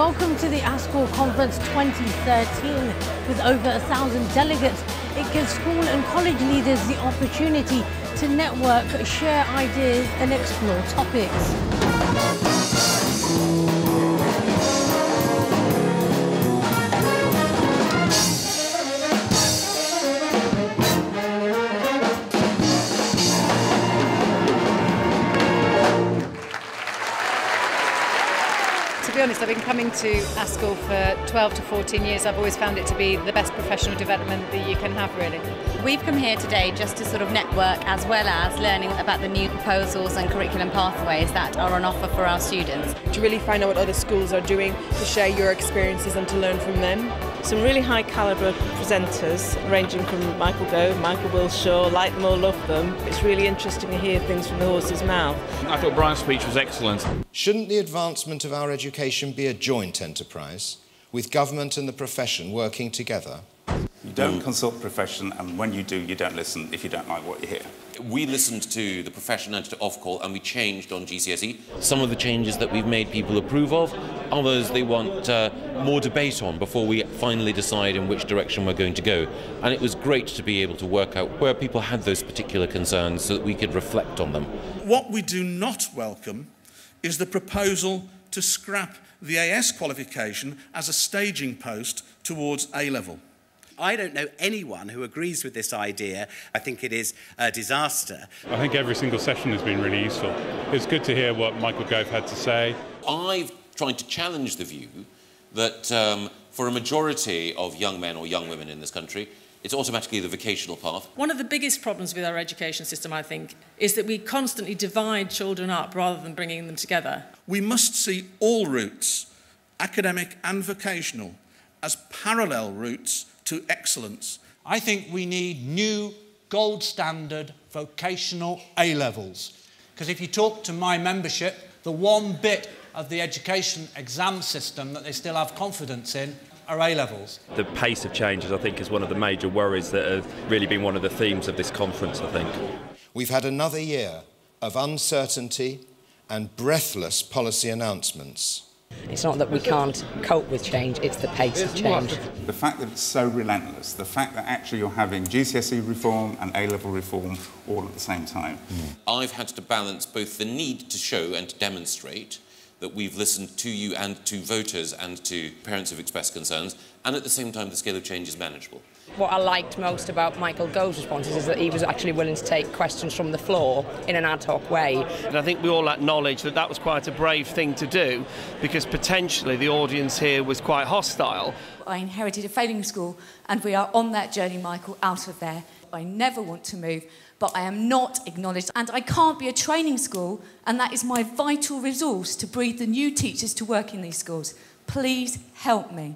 Welcome to the ASCL Conference 2013. With over a thousand delegates, it gives school and college leaders the opportunity to network, share ideas and explore topics. Be honest, I've been coming to ASCL for 12 to 14 years. I've always found it to be the best professional development that you can have, really. We've come here today just to sort of network as well as learning about the new proposals and curriculum pathways that are on offer for our students. To really find out what other schools are doing, to share your experiences and to learn from them. Some really high calibre presenters, ranging from Michael Gove, Michael Wilshaw, like them or love them. It's really interesting to hear things from the horse's mouth. I thought Brian's speech was excellent. Shouldn't the advancement of our education be a joint enterprise, with government and the profession working together? You don't consult the profession, and when you do, you don't listen if you don't like what you hear. We listened to the profession and to Ofqual and we changed on GCSE. Some of the changes that we've made people approve of, others they want uh, more debate on before we finally decide in which direction we're going to go. And it was great to be able to work out where people had those particular concerns so that we could reflect on them. What we do not welcome is the proposal to scrap the AS qualification as a staging post towards A level. I don't know anyone who agrees with this idea. I think it is a disaster. I think every single session has been really useful. It's good to hear what Michael Gove had to say. I've tried to challenge the view that um, for a majority of young men or young women in this country, it's automatically the vocational path. One of the biggest problems with our education system, I think, is that we constantly divide children up rather than bringing them together. We must see all routes, academic and vocational, as parallel routes to excellence. I think we need new gold standard vocational A levels. Because if you talk to my membership, the one bit of the education exam system that they still have confidence in are A levels. The pace of changes, I think, is one of the major worries that have really been one of the themes of this conference, I think. We've had another year of uncertainty and breathless policy announcements. It's not that we can't cope with change, it's the pace of change. The fact that it's so relentless, the fact that actually you're having GCSE reform and A-level reform all at the same time. Mm. I've had to balance both the need to show and to demonstrate that we've listened to you and to voters and to parents who've expressed concerns, and at the same time the scale of change is manageable. What I liked most about Michael Gove's responses is that he was actually willing to take questions from the floor in an ad hoc way. And I think we all acknowledge that that was quite a brave thing to do because potentially the audience here was quite hostile. I inherited a failing school and we are on that journey, Michael, out of there. I never want to move, but I am not acknowledged. And I can't be a training school, and that is my vital resource to breed the new teachers to work in these schools. Please help me.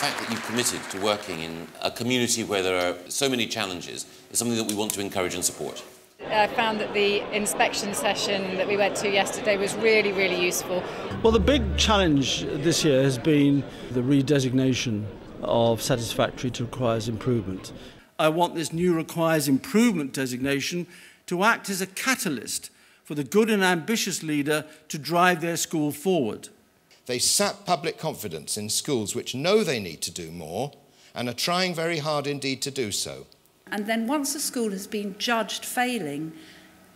The fact that you've committed to working in a community where there are so many challenges is something that we want to encourage and support. I found that the inspection session that we went to yesterday was really, really useful. Well, the big challenge this year has been the redesignation of satisfactory to requires improvement. I want this new requires improvement designation to act as a catalyst for the good and ambitious leader to drive their school forward. They sap public confidence in schools which know they need to do more and are trying very hard indeed to do so. And then once a school has been judged failing,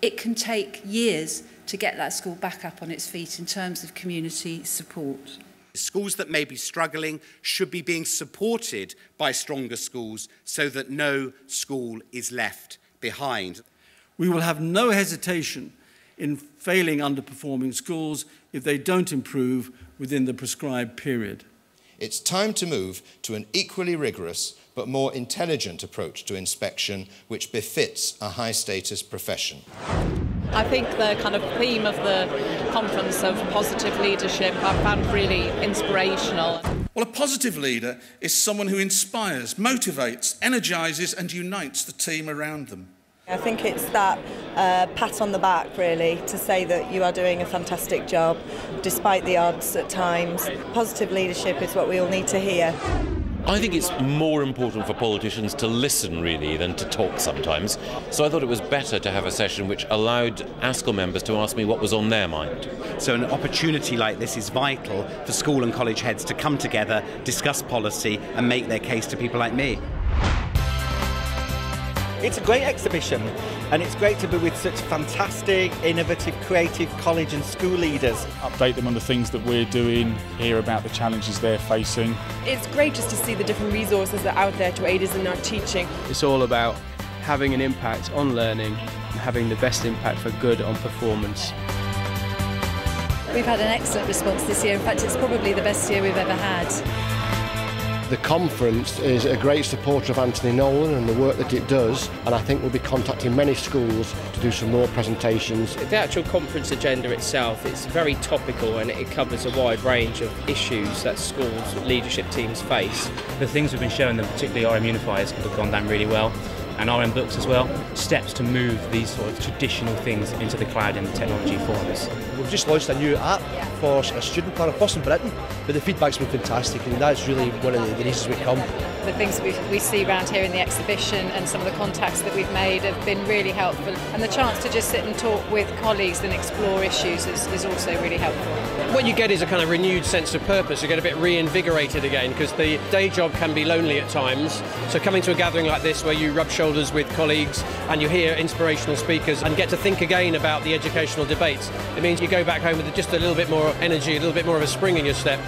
it can take years to get that school back up on its feet in terms of community support. Schools that may be struggling should be being supported by stronger schools so that no school is left behind. We will have no hesitation in failing underperforming schools if they don't improve within the prescribed period. It's time to move to an equally rigorous but more intelligent approach to inspection which befits a high status profession. I think the kind of theme of the conference of positive leadership I found really inspirational. Well, a positive leader is someone who inspires, motivates, energises, and unites the team around them. I think it's that uh, pat on the back, really, to say that you are doing a fantastic job despite the odds at times. Positive leadership is what we all need to hear. I think it's more important for politicians to listen, really, than to talk sometimes. So I thought it was better to have a session which allowed ASCL members to ask me what was on their mind. So, an opportunity like this is vital for school and college heads to come together, discuss policy, and make their case to people like me. It's a great exhibition and it's great to be with such fantastic, innovative, creative college and school leaders. Update them on the things that we're doing, hear about the challenges they're facing. It's great just to see the different resources that are out there to aid us in our teaching. It's all about having an impact on learning and having the best impact for good on performance. We've had an excellent response this year. In fact, it's probably the best year we've ever had. The conference is a great supporter of Anthony Nolan and the work that it does, and I think we'll be contacting many schools to do some more presentations. The actual conference agenda itself is very topical and it covers a wide range of issues that schools leadership teams face. The things we've been showing them, particularly RM unifiers, have gone down really well and RM books as well, steps to move these sort of traditional things into the cloud and the technology forums. We've just launched a new app for a student plan across in Britain, but the feedback's been fantastic and that's really one of the, the reasons we come. The things we, we see around here in the exhibition and some of the contacts that we've made have been really helpful and the chance to just sit and talk with colleagues and explore issues is, is also really helpful. What you get is a kind of renewed sense of purpose. You get a bit reinvigorated again because the day job can be lonely at times. So coming to a gathering like this where you rub shoulders with colleagues and you hear inspirational speakers and get to think again about the educational debates, it means you go back home with just a little bit more energy, a little bit more of a spring in your step.